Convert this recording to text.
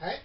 Hey?